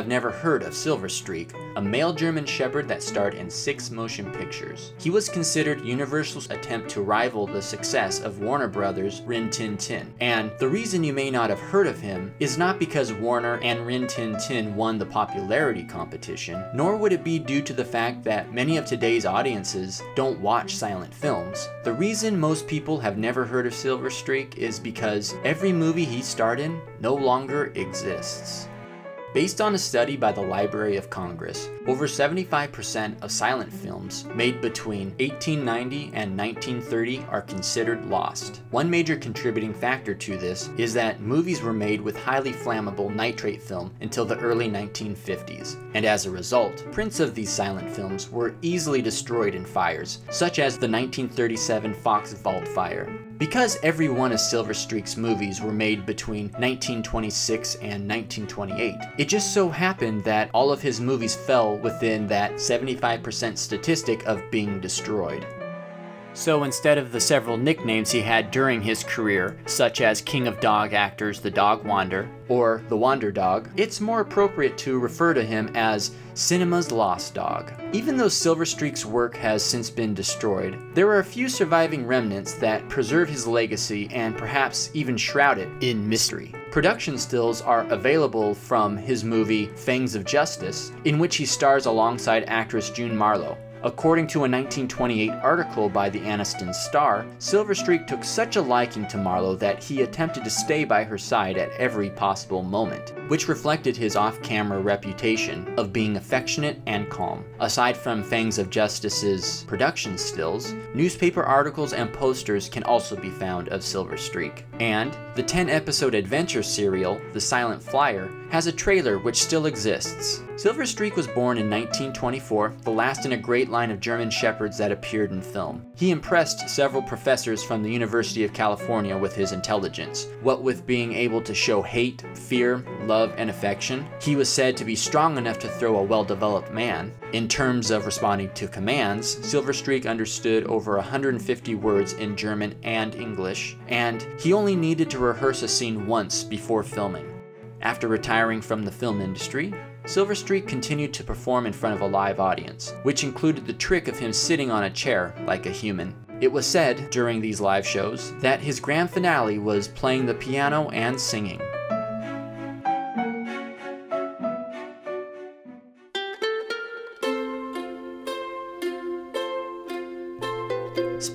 have never heard of Silver Streak, a male German Shepherd that starred in six motion pictures. He was considered Universal's attempt to rival the success of Warner Brothers' Rin Tin Tin. And the reason you may not have heard of him is not because Warner and Rin Tin Tin won the popularity competition, nor would it be due to the fact that many of today's audiences don't watch silent films. The reason most people have never heard of Silver Streak is because every movie he starred in no longer exists. Based on a study by the Library of Congress, over 75% of silent films made between 1890 and 1930 are considered lost. One major contributing factor to this is that movies were made with highly flammable nitrate film until the early 1950s, and as a result, prints of these silent films were easily destroyed in fires, such as the 1937 Fox Vault fire. Because every one of Silver Streak's movies were made between 1926 and 1928, it just so happened that all of his movies fell within that 75% statistic of being destroyed. So instead of the several nicknames he had during his career, such as King of Dog Actors the Dog Wander or the Wander Dog, it's more appropriate to refer to him as Cinema's Lost Dog. Even though Silver Streak's work has since been destroyed, there are a few surviving remnants that preserve his legacy and perhaps even shroud it in mystery. Production stills are available from his movie Fangs of Justice, in which he stars alongside actress June Marlowe. According to a 1928 article by the Anniston Star, Silverstreak took such a liking to Marlowe that he attempted to stay by her side at every possible moment, which reflected his off-camera reputation of being affectionate and calm. Aside from Fangs of Justice's production stills, newspaper articles and posters can also be found of Silverstreak. And the 10-episode adventure serial, The Silent Flyer, has a trailer which still exists. Silver Streak was born in 1924, the last in a great line of German Shepherds that appeared in film. He impressed several professors from the University of California with his intelligence. What with being able to show hate, fear, love, and affection, he was said to be strong enough to throw a well-developed man. In terms of responding to commands, Silver Streak understood over 150 words in German and English, and he only needed to rehearse a scene once before filming. After retiring from the film industry, Silver Streak continued to perform in front of a live audience, which included the trick of him sitting on a chair like a human. It was said during these live shows that his grand finale was playing the piano and singing.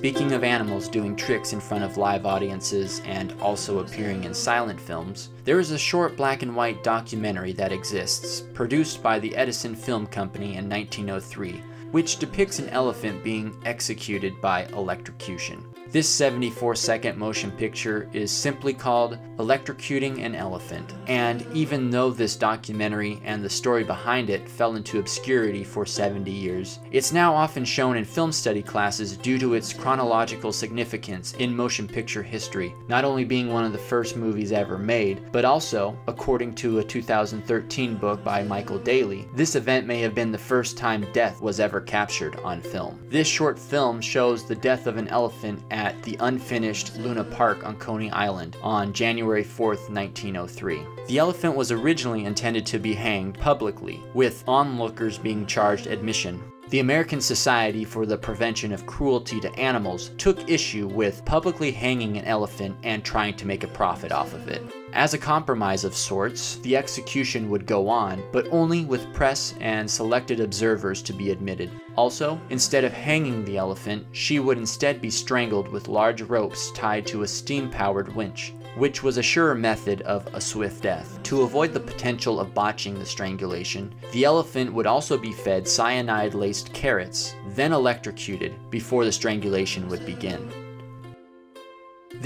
Speaking of animals doing tricks in front of live audiences and also appearing in silent films, there is a short black and white documentary that exists, produced by the Edison Film Company in 1903, which depicts an elephant being executed by electrocution. This 74 second motion picture is simply called Electrocuting an Elephant, and even though this documentary and the story behind it fell into obscurity for 70 years, it's now often shown in film study classes due to its chronological significance in motion picture history, not only being one of the first movies ever made, but also, according to a 2013 book by Michael Daly, this event may have been the first time death was ever captured on film. This short film shows the death of an elephant at the unfinished Luna Park on Coney Island on January 4, 1903. The elephant was originally intended to be hanged publicly, with onlookers being charged admission. The American Society for the Prevention of Cruelty to Animals took issue with publicly hanging an elephant and trying to make a profit off of it. As a compromise of sorts, the execution would go on, but only with press and selected observers to be admitted. Also, instead of hanging the elephant, she would instead be strangled with large ropes tied to a steam-powered winch which was a surer method of a swift death. To avoid the potential of botching the strangulation, the elephant would also be fed cyanide-laced carrots, then electrocuted before the strangulation would begin.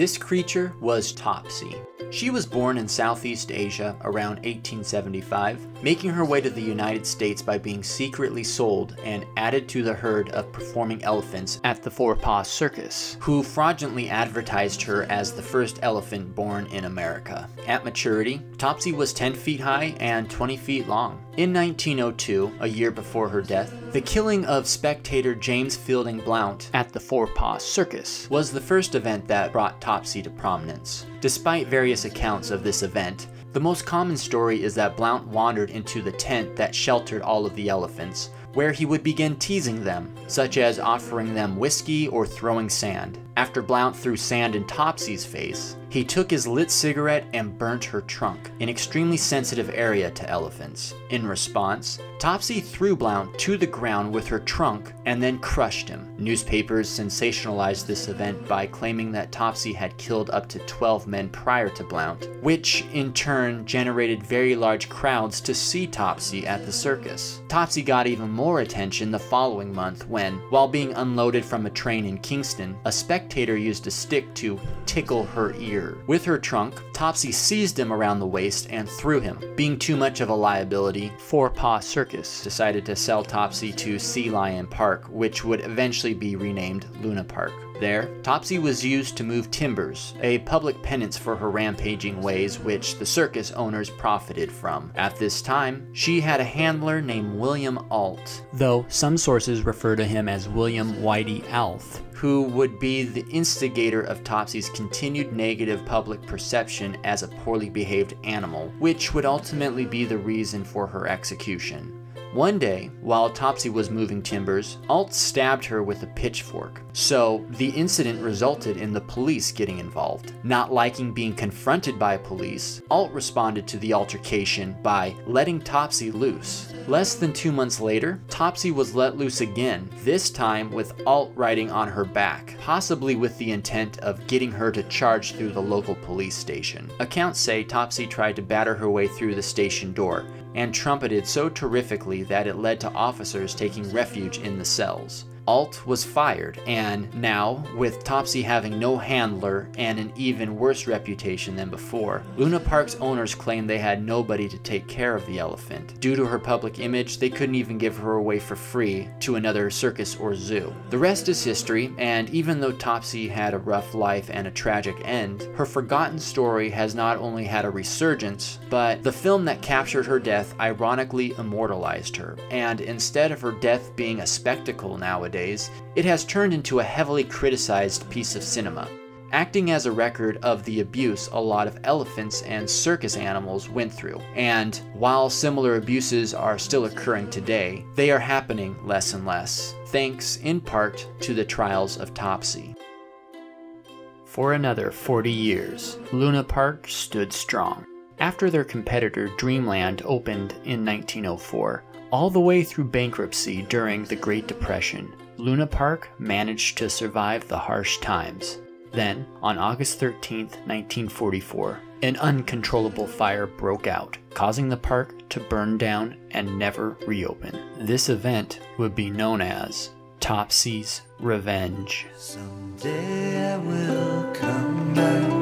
This creature was Topsy. She was born in Southeast Asia around 1875, making her way to the United States by being secretly sold and added to the herd of performing elephants at the Forepaugh's Circus, who fraudulently advertised her as the first elephant born in America. At maturity, Topsy was 10 feet high and 20 feet long. In 1902, a year before her death, the killing of spectator James Fielding Blount at the Forepaugh's Circus was the first event that brought Topsy to prominence. Despite various accounts of this event, The most common story is that Blount wandered into the tent that sheltered all of the elephants, where he would begin teasing them, such as offering them whiskey or throwing sand. After Blount threw sand in Topsy's face, he took his lit cigarette and burnt her trunk, an extremely sensitive area to elephants. In response, Topsy threw Blount to the ground with her trunk and then crushed him. Newspapers sensationalized this event by claiming that Topsy had killed up to 12 men prior to Blount, which in turn generated very large crowds to see Topsy at the circus. Topsy got even more attention the following month when, while being unloaded from a train in Kingston, a spectator used a stick to tickle her ear. With her trunk, Topsy seized him around the waist and threw him. Being too much of a liability, Forepaugh Circus decided to sell Topsy to Sea Lion Park, which would eventually be renamed Luna Park. There, Topsy was used to move timbers, a public penance for her rampaging ways which the circus owners profited from. At this time, she had a handler named William Alt, though some sources refer to him as William Whitey Alf, who would be the instigator of Topsy's continued negative public perception as a poorly behaved animal, which would ultimately be the reason for her execution. One day, while Topsy was moving timbers, Alt stabbed her with a pitchfork. So, the incident resulted in the police getting involved. Not liking being confronted by police, Alt responded to the altercation by letting Topsy loose. Less than two months later, Topsy was let loose again, this time with Alt riding on her back, possibly with the intent of getting her to charge through the local police station. Accounts say Topsy tried to batter her way through the station door, and trumpeted so terrifically that it led to officers taking refuge in the cells. Alt was fired, and now, with Topsy having no handler and an even worse reputation than before, Luna Park's owners claimed they had nobody to take care of the elephant. Due to her public image, they couldn't even give her away for free to another circus or zoo. The rest is history, and even though Topsy had a rough life and a tragic end, her forgotten story has not only had a resurgence, but the film that captured her death ironically immortalized her, and instead of her death being a spectacle nowadays, it has turned into a heavily criticized piece of cinema, acting as a record of the abuse a lot of elephants and circus animals went through. And while similar abuses are still occurring today, they are happening less and less, thanks in part to the trials of Topsy. For another 40 years, Luna Park stood strong. After their competitor Dreamland opened in 1904, all the way through bankruptcy during the Great Depression, Luna Park managed to survive the harsh times. Then, on August 13, 1944, an uncontrollable fire broke out, causing the park to burn down and never reopen. This event would be known as Topsy's Revenge. Someday I will come back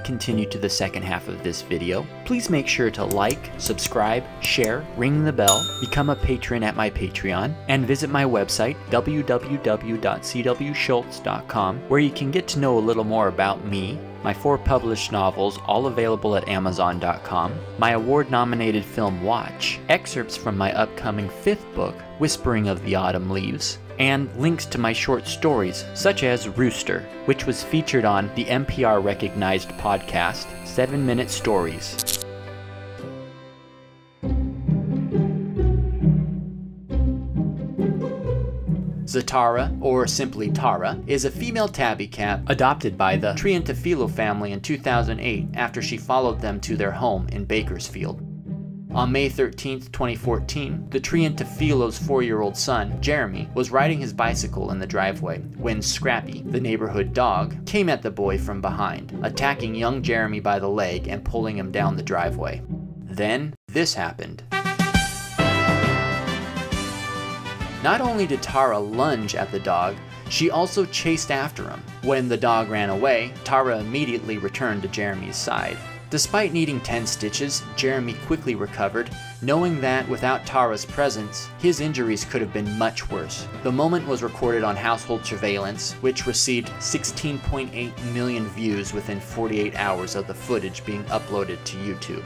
continue to the second half of this video, please make sure to like, subscribe, share, ring the bell, become a patron at my Patreon, and visit my website www.cwschultz.com where you can get to know a little more about me, my four published novels, all available at Amazon.com, my award nominated film Watch, excerpts from my upcoming fifth book, Whispering of the Autumn Leaves, and links to my short stories, such as Rooster, which was featured on the NPR recognized podcast 7 Minute Stories. Zatara, or simply Tara, is a female tabby cat adopted by the Triantafilo family in 2008 after she followed them to their home in Bakersfield. On May 13, 2014, the Triantafilo's four year old son, Jeremy, was riding his bicycle in the driveway when Scrappy, the neighborhood dog, came at the boy from behind, attacking young Jeremy by the leg and pulling him down the driveway. Then, this happened. Not only did Tara lunge at the dog, she also chased after him. When the dog ran away, Tara immediately returned to Jeremy's side. Despite needing 10 stitches, Jeremy quickly recovered, knowing that without Tara's presence, his injuries could have been much worse. The moment was recorded on household surveillance, which received 16.8 million views within 48 hours of the footage being uploaded to YouTube.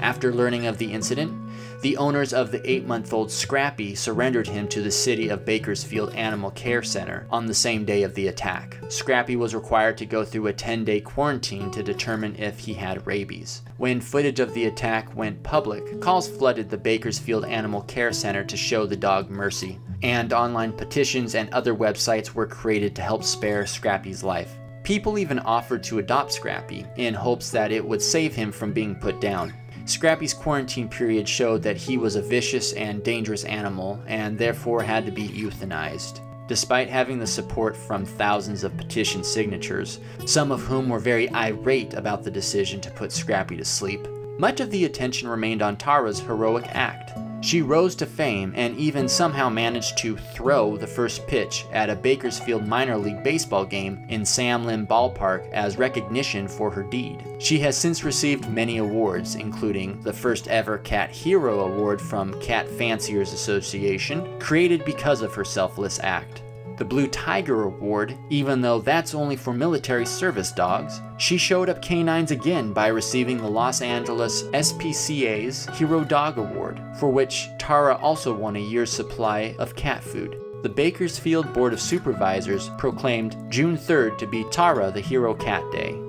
After learning of the incident, the owners of the eight month old Scrappy surrendered him to the City of Bakersfield Animal Care Center on the same day of the attack. Scrappy was required to go through a 10 day quarantine to determine if he had rabies. When footage of the attack went public, calls flooded the Bakersfield Animal Care Center to show the dog mercy, and online petitions and other websites were created to help spare Scrappy's life. People even offered to adopt Scrappy in hopes that it would save him from being put down. Scrappy's quarantine period showed that he was a vicious and dangerous animal and therefore had to be euthanized. Despite having the support from thousands of petition signatures, some of whom were very irate about the decision to put Scrappy to sleep, much of the attention remained on Tara's heroic act. She rose to fame and even somehow managed to throw the first pitch at a Bakersfield minor league baseball game in Sam Lynn Ballpark as recognition for her deed. She has since received many awards, including the first ever Cat Hero Award from Cat Fanciers Association, created because of her selfless act the Blue Tiger Award, even though that's only for military service dogs. She showed up canines again by receiving the Los Angeles SPCA's Hero Dog Award, for which Tara also won a year's supply of cat food. The Bakersfield Board of Supervisors proclaimed June 3rd to be Tara the Hero Cat Day.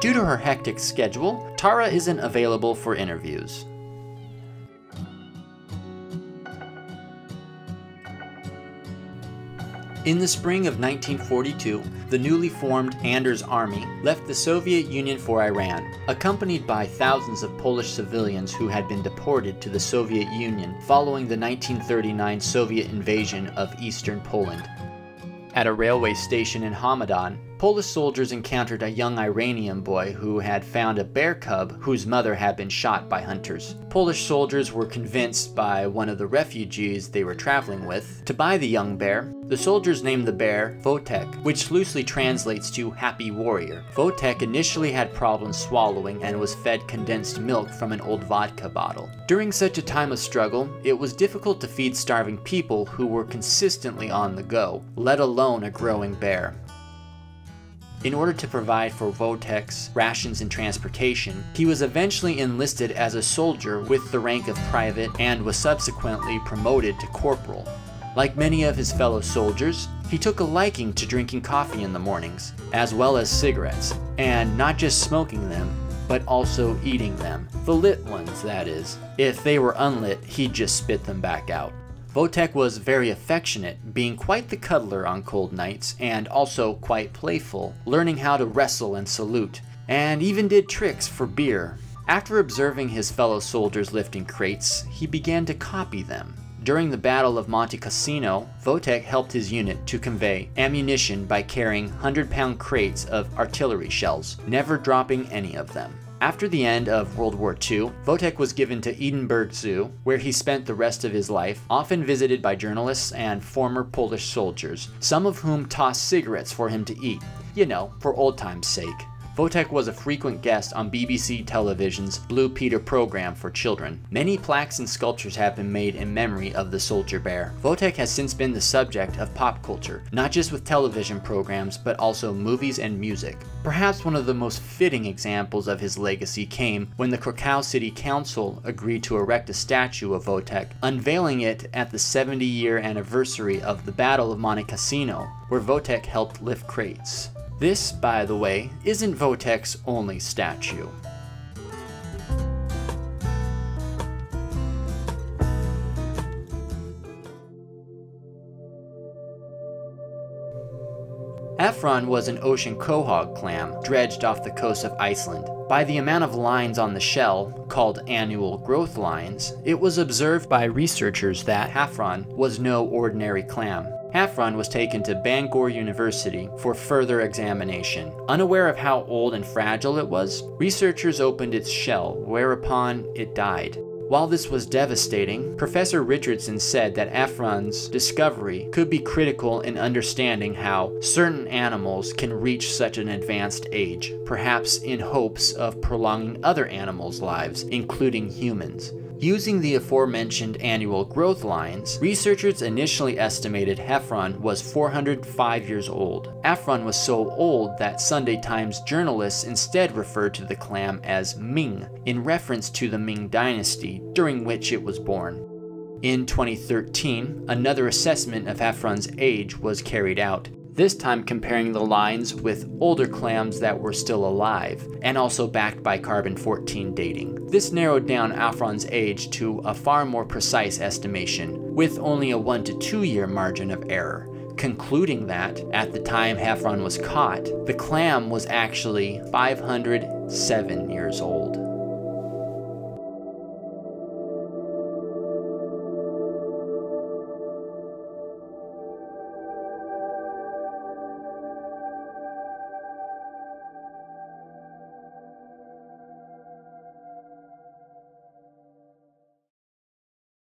Due to her hectic schedule, Tara isn't available for interviews. In the spring of 1942, the newly formed Anders Army left the Soviet Union for Iran, accompanied by thousands of Polish civilians who had been deported to the Soviet Union following the 1939 Soviet invasion of eastern Poland. At a railway station in Hamadan, Polish soldiers encountered a young Iranian boy who had found a bear cub whose mother had been shot by hunters. Polish soldiers were convinced by one of the refugees they were traveling with to buy the young bear. The soldiers named the bear Wojtek, which loosely translates to happy warrior. Wojtek initially had problems swallowing and was fed condensed milk from an old vodka bottle. During such a time of struggle, it was difficult to feed starving people who were consistently on the go, let alone a growing bear. In order to provide for Wojtek's rations and transportation, he was eventually enlisted as a soldier with the rank of private and was subsequently promoted to corporal. Like many of his fellow soldiers, he took a liking to drinking coffee in the mornings, as well as cigarettes, and not just smoking them, but also eating them. The lit ones, that is. If they were unlit, he'd just spit them back out. Wojtek was very affectionate, being quite the cuddler on cold nights, and also quite playful, learning how to wrestle and salute, and even did tricks for beer. After observing his fellow soldiers lifting crates, he began to copy them. During the Battle of Monte Cassino, Wojtek helped his unit to convey ammunition by carrying 100 pound crates of artillery shells, never dropping any of them. After the end of World War II, Wojtek was given to Edinburgh Zoo, where he spent the rest of his life, often visited by journalists and former Polish soldiers, some of whom tossed cigarettes for him to eat, you know, for old time's sake. Wojtek was a frequent guest on BBC Television's Blue Peter program for children. Many plaques and sculptures have been made in memory of the soldier bear. Wojtek has since been the subject of pop culture, not just with television programs, but also movies and music. Perhaps one of the most fitting examples of his legacy came when the Krakow City Council agreed to erect a statue of Wojtek, unveiling it at the 70 year anniversary of the Battle of Monte Cassino, where Wojtek helped lift crates. This, by the way, isn't Wojtek's only statue. Hafrún was an ocean quahog clam dredged off the coast of Iceland. By the amount of lines on the shell, called annual growth lines, it was observed by researchers that Hafrún was no ordinary clam. Hafrún was taken to Bangor University for further examination. Unaware of how old and fragile it was, researchers opened its shell, whereupon it died. While this was devastating, Professor Richardson said that Hafrún's discovery could be critical in understanding how certain animals can reach such an advanced age, perhaps in hopes of prolonging other animals' lives, including humans. Using the aforementioned annual growth lines, researchers initially estimated Hafrún was 405 years old. Hafrún was so old that Sunday Times journalists instead referred to the clam as Ming, in reference to the Ming dynasty during which it was born. In 2013, another assessment of Hafrún's age was carried out, this time comparing the lines with older clams that were still alive, and also backed by carbon 14 dating. This narrowed down Hafrún's age to a far more precise estimation, with only a 1 to 2 year margin of error, concluding that, at the time Hafrún was caught, the clam was actually 507 years old.